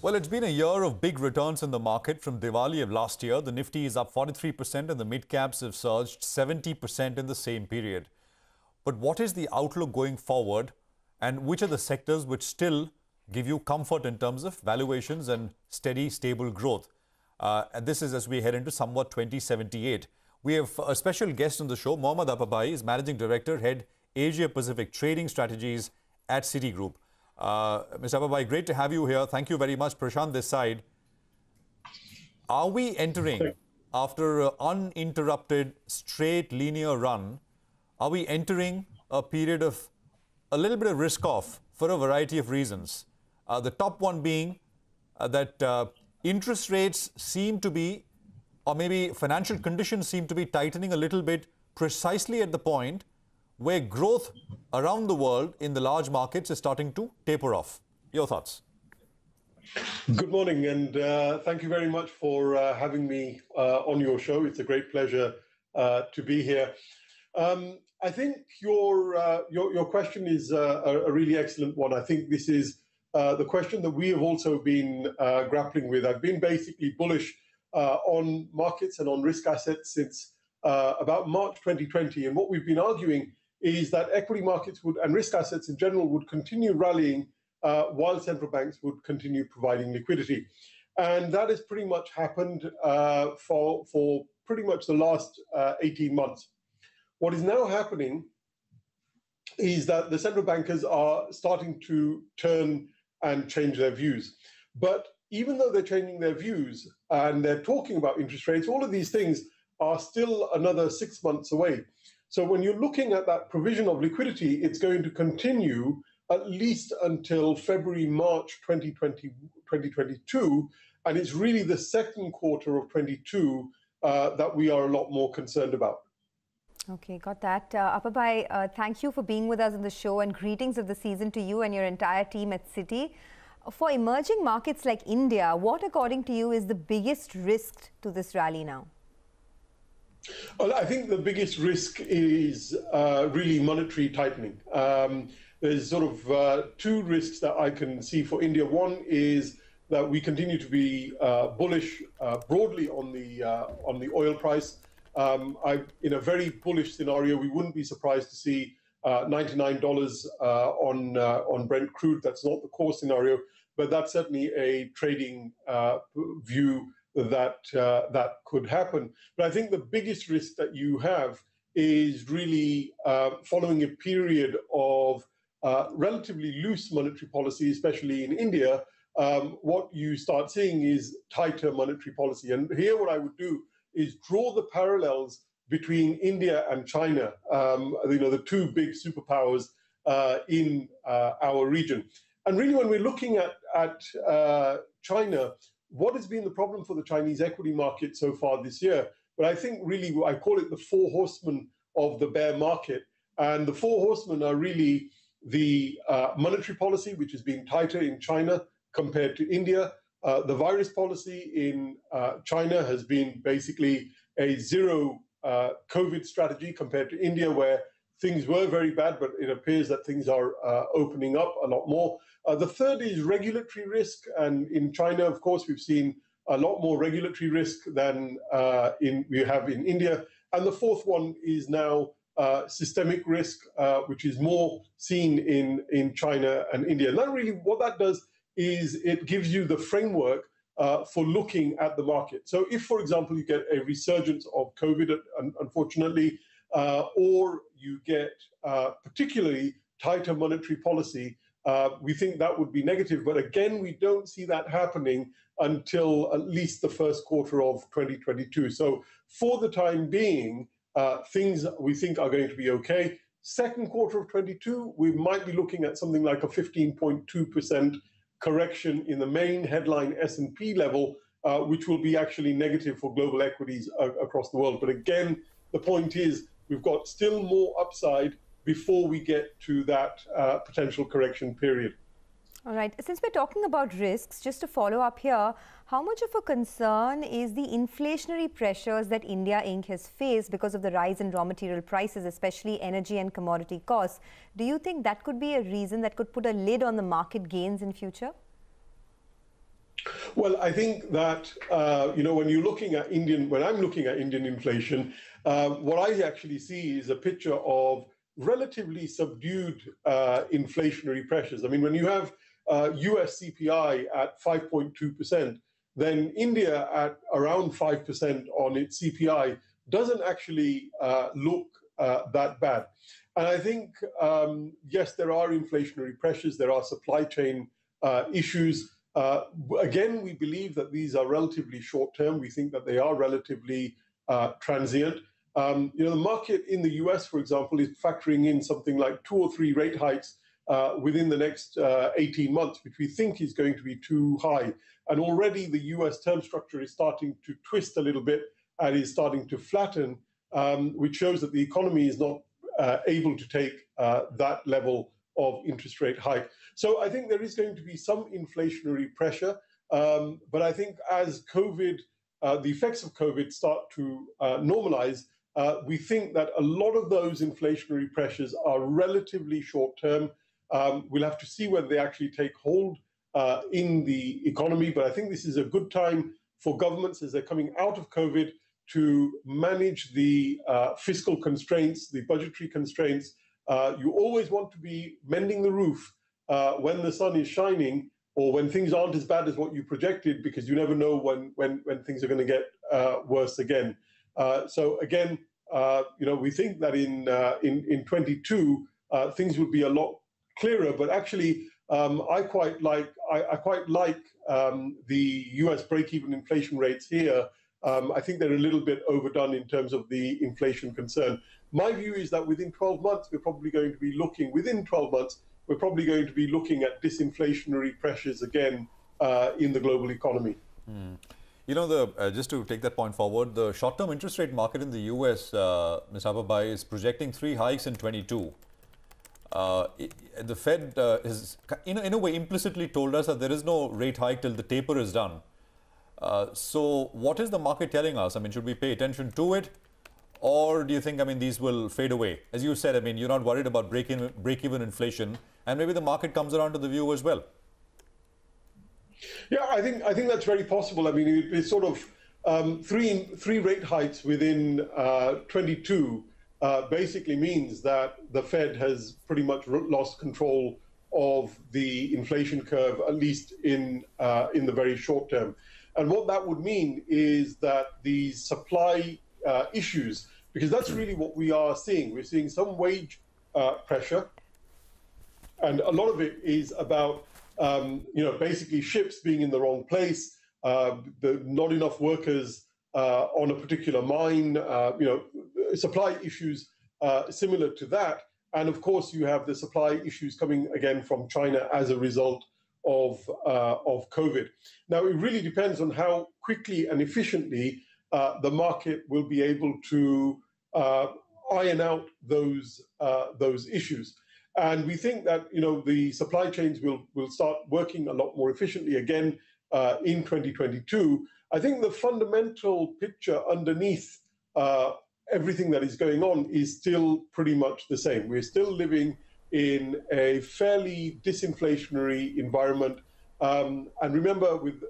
Well, it's been a year of big returns in the market from Diwali of last year. The Nifty is up 43% and the mid caps have surged 70% in the same period. But what is the outlook going forward and which are the sectors which still give you comfort in terms of valuations and steady, stable growth? Uh, and this is as we head into Samvat 2078. We have a special guest on the show. Mohammed Apabhai is Managing Director, Head Asia Pacific Trading Strategies at Citigroup. Uh, Mr. Apabhai, great to have you here. Thank you very much. Prashant this side. Are we entering, after an uninterrupted, straight, linear run, are we entering a period of a little bit of risk off for a variety of reasons? Uh, the top one being uh, that uh, interest rates seem to be, or maybe financial conditions seem to be tightening a little bit precisely at the point where growth around the world in the large markets is starting to taper off. Your thoughts? Good morning, and uh, thank you very much for uh, having me uh, on your show. It's a great pleasure uh, to be here. Um, I think your, uh, your, your question is uh, a, really excellent one. I think this is the question that we have also been grappling with. I've been basically bullish on markets and on risk assets since about March 2020, and what we've been arguing is that equity markets would and risk assets in general would continue rallying uh, while central banks would continue providing liquidity. And that has pretty much happened uh, for, for pretty much the last uh, 18 months. What is now happening is that the central bankers are starting to turn and change their views. But even though they're changing their views and they're talking about interest rates, all of these things are still another six months away. So when you're looking at that provision of liquidity, it's going to continue at least until February, March 2020, 2022. And it's really the second quarter of 22 uh, that we are a lot more concerned about. Okay, got that. Uh, Apabhai, uh, thank you for being with us on the show and greetings of the season to you and your entire team at Citi. For emerging markets like India, what according to you is the biggest risk to this rally now? Well, I think the biggest risk is uh, really monetary tightening. Um, there's sort of uh, two risks that I can see for India. One is that we continue to be uh, bullish uh, broadly on the uh, on the oil price. Um, I, in a very bullish scenario, we wouldn't be surprised to see uh, $99 on on Brent crude. That's not the core scenario, but that's certainly a trading view that uh, that could happen. But I think the biggest risk that you have is really uh, following a period of uh, relatively loose monetary policy, especially in India. Um, what you start seeing is tighter monetary policy. And here, what I would do is draw the parallels between India and China. Um, you know, the two big superpowers uh, in uh, our region. And really, when we're looking at at uh, China, what has been the problem for the Chinese equity market so far this year? But I think really I call it the four horsemen of the bear market. And the four horsemen are really the uh, monetary policy, which is being tighter in China compared to India. Uh, the virus policy in uh, China has been basically a zero uh, COVID strategy compared to India, where things were very bad, but it appears that things are uh, opening up a lot more. Uh, the third is regulatory risk. And in China, of course, we've seen a lot more regulatory risk than uh, in we have in India. And the fourth one is now uh, systemic risk, uh, which is more seen in, in China and India. And that really, what that does is it gives you the framework uh, for looking at the market. So if, for example, you get a resurgence of COVID, unfortunately, or you get particularly tighter monetary policy, uh, we think that would be negative. But again, we don't see that happening until at least the first quarter of 2022. So for the time being, uh, things we think are going to be okay. Second quarter of 22, we might be looking at something like a 15.2% correction in the main headline S&P level, uh, which will be actually negative for global equities uh, across the world. But again, the point is we've got still more upside before we get to that uh, potential correction period. All right. Since we're talking about risks, just to follow up here, how much of a concern is the inflationary pressures that India Inc. has faced because of the rise in raw material prices, especially energy and commodity costs? Do you think that could be a reason that could put a lid on the market gains in future? Well, I think that uh, you know when you're looking at Indian, when I'm looking at Indian inflation, uh, what I actually see is a picture of relatively subdued uh, inflationary pressures. I mean, when you have US uh, CPI at 5.2 percent, then India at around 5 percent on its CPI doesn't actually uh, look uh, that bad. And I think um, yes, there are inflationary pressures, there are supply chain issues. Uh, again, we believe that these are relatively short term. We think that they are relatively uh, transient. Um, you know, the market in the US, for example, is factoring in something like two or three rate hikes uh, within the next uh, 18 months, which we think is going to be too high. And already the US term structure is starting to twist a little bit and is starting to flatten, um, which shows that the economy is not able to take that level of interest rate hike. So I think there is going to be some inflationary pressure. Um, but I think as COVID, uh, the effects of COVID start to uh, normalize, uh, we think that a lot of those inflationary pressures are relatively short term. Um, we'll have to see whether they actually take hold uh, in the economy. But I think this is a good time for governments as they're coming out of COVID to manage the uh, fiscal constraints, the budgetary constraints, uh, you always want to be mending the roof uh, when the sun is shining or when things aren't as bad as what you projected because you never know when, when, when things are going to get uh, worse again. Uh, so again, uh, you know, we think that in, uh, in, in 22, things would be a lot clearer, but actually um, I quite like, I, I quite like um, the US break-even inflation rates here um, I think they're a little bit overdone in terms of the inflation concern. My view is that within 12 months, we're probably going to be looking, within 12 months, we're probably going to be looking at disinflationary pressures again uh, in the global economy. Mm. You know, the, uh, just to take that point forward, the short-term interest rate market in the US, uh, Ms. Apabhai, is projecting three hikes in 22. Uh, the Fed uh, is, in, in a way, implicitly told us that there is no rate hike till the taper is done. Uh, so what is the market telling us? I mean, should we pay attention to it? Or do you think, I mean, these will fade away? As you said, I mean, you're not worried about break-even break -even inflation, and maybe the market comes around to the view as well. Yeah, I think I think that's very possible. I mean, it's sort of um, three three rate hikes within uh, 22 uh, basically means that the Fed has pretty much lost control of the inflation curve, at least in uh, in the very short term. And what that would mean is that the supply uh, issues, because that's really what we are seeing. We're seeing some wage uh, pressure, and a lot of it is about, um, you know, basically ships being in the wrong place, uh, the, not enough workers uh, on a particular mine, uh, you know, supply issues uh, similar to that. And of course, you have the supply issues coming again from China as a result of, uh, of COVID. Now, it really depends on how quickly and efficiently uh, the market will be able to uh, iron out those, those issues. And we think that you know the supply chains will, will start working a lot more efficiently again in 2022. I think the fundamental picture underneath everything that is going on is still pretty much the same. We're still living in a fairly disinflationary environment. Um, and remember, with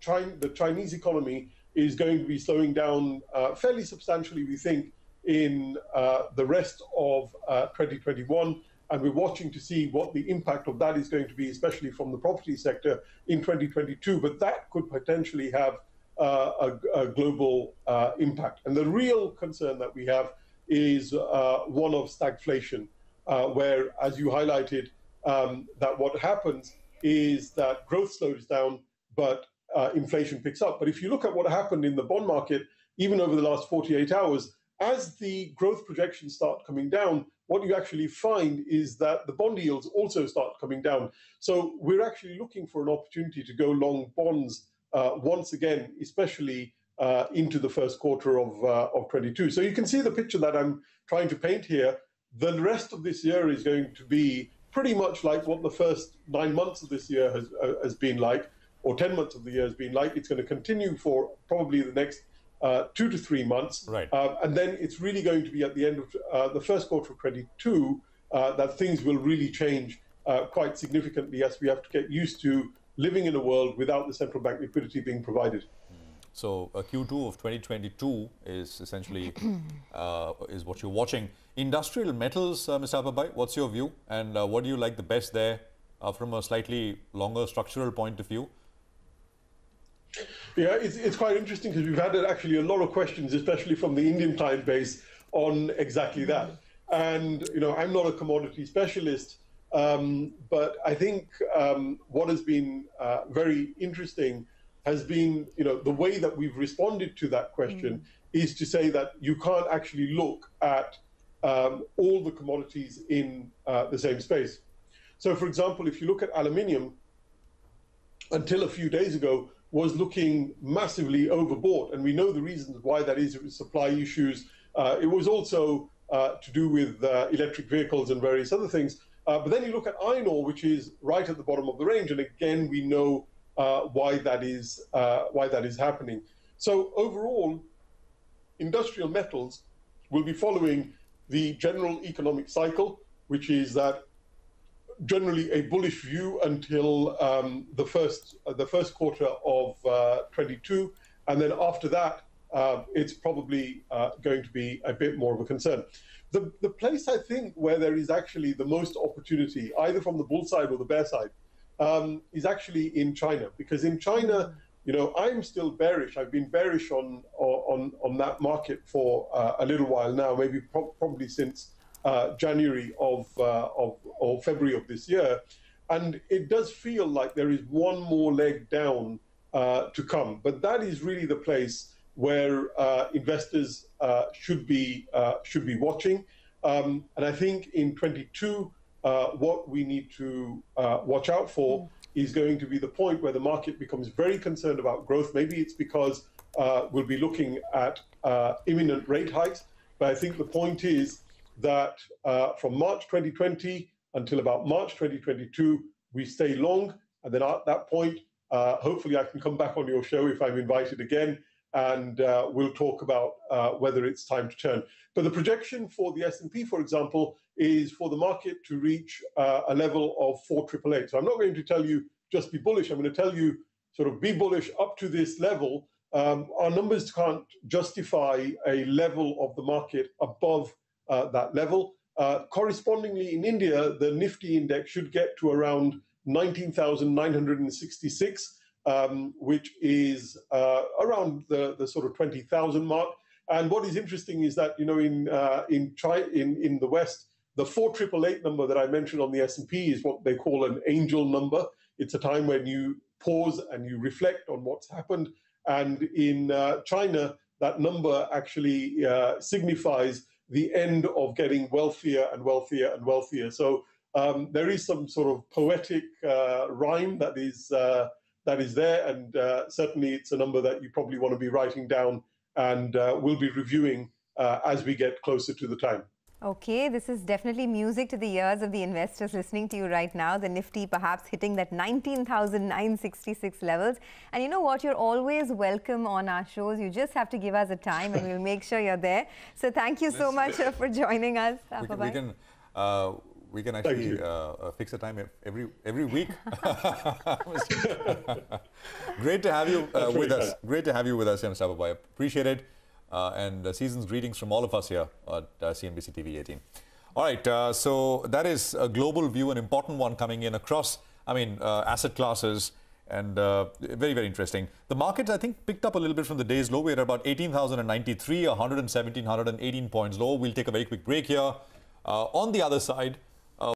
China, the Chinese economy is going to be slowing down uh, fairly substantially, we think, in uh, the rest of uh, 2021. And we're watching to see what the impact of that is going to be, especially from the property sector in 2022. But that could potentially have uh, a, a, global uh, impact. And the real concern that we have is uh, one of stagflation uh, where, as you highlighted, um, that what happens is that growth slows down, but uh, inflation picks up. But if you look at what happened in the bond market, even over the last 48 hours, as the growth projections start coming down, what you actually find is that the bond yields also start coming down. So we're actually looking for an opportunity to go long bonds uh, once again, especially uh, into the first quarter of, uh, of 22. So you can see the picture that I'm trying to paint here the rest of this year is going to be pretty much like what the first nine months of this year has, uh, has been like, or 10 months of the year has been like. It's going to continue for probably the next uh, two to three months. Right. Uh, and then it's really going to be at the end of uh, the first quarter of 22 uh, that things will really change uh, quite significantly as we have to get used to living in a world without the central bank liquidity being provided. So uh, Q2 of 2022 is essentially uh, is what you're watching. Industrial metals, uh, Mr. Apabhai, what's your view, and uh, what do you like the best there uh, from a slightly longer structural point of view? Yeah, it's, it's quite interesting because we've had actually a lot of questions, especially from the Indian client base, on exactly that. And you know, I'm not a commodity specialist, um, but I think um, what has been uh, very interesting has been, you know, the way that we've responded to that question mm. is to say that you can't actually look at um, all the commodities in uh, the same space. So, for example, if you look at aluminium, until a few days ago, was looking massively overbought, and we know the reasons why that is. It was supply issues. Uh, it was also uh, to do with uh, electric vehicles and various other things. Uh, but then you look at iron ore, which is right at the bottom of the range, and again, we know why that is uh, why that is happening. So overall, industrial metals will be following the general economic cycle, which is that generally a bullish view until um, the first uh, the first quarter of uh, 22, and then after that, uh, it's probably uh, going to be a bit more of a concern. The the place I think where there is actually the most opportunity, either from the bull side or the bear side, um, is actually in China because in China, you know, I'm still bearish. I've been bearish on on on that market for uh, a little while now, maybe pro- probably since uh, January of, uh, of or February of this year, and it does feel like there is one more leg down uh, to come. But that is really the place where uh, investors uh, should be should be watching. Um, and I think in 22 uh, what we need to uh, watch out for is going to be the point where the market becomes very concerned about growth. Maybe it's because uh, we'll be looking at uh, imminent rate hikes. But I think the point is that uh, from March 2020 until about March 2022, we stay long. And then at that point, uh, hopefully I can come back on your show if I'm invited again and uh, we'll talk about uh, whether it's time to turn. But the projection for the S&P, for example, is for the market to reach uh, a level of 4888. So I'm not going to tell you just be bullish. I'm going to tell you sort of be bullish up to this level. Um, our numbers can't justify a level of the market above uh, that level. Uh, correspondingly, in India, the Nifty index should get to around 19,966 um, which is uh, around the, the sort of 20,000 mark. And what is interesting is that, you know, in, uh, in, China, in, in the West, the 4888 number that I mentioned on the S&P is what they call an angel number. It's a time when you pause and you reflect on what's happened. And in uh, China, that number actually uh, signifies the end of getting wealthier and wealthier and wealthier. So um, there is some sort of poetic uh, rhyme that is uh, that is there. And uh, certainly it's a number that you probably want to be writing down and uh, we'll be reviewing as we get closer to the time. Okay, this is definitely music to the ears of the investors listening to you right now. The Nifty perhaps hitting that 19,966 levels. And you know what? You're always welcome on our shows. You just have to give us a time and we'll make sure you're there. So thank you so much for joining us. We can, we can uh, we can actually uh, uh, fix a time every every week. Great to have you uh, with us. Great to have you with us, Mr. Apabhai. Appreciate it. Uh, and uh, season's greetings from all of us here at uh, CNBC TV 18. All right, so that is a global view, an important one coming in across, I mean, asset classes and uh, very, very interesting. The markets, I think, picked up a little bit from the day's low. We're at about 18,093, 117, 118 points low. We'll take a very quick break here. Uh, on the other side,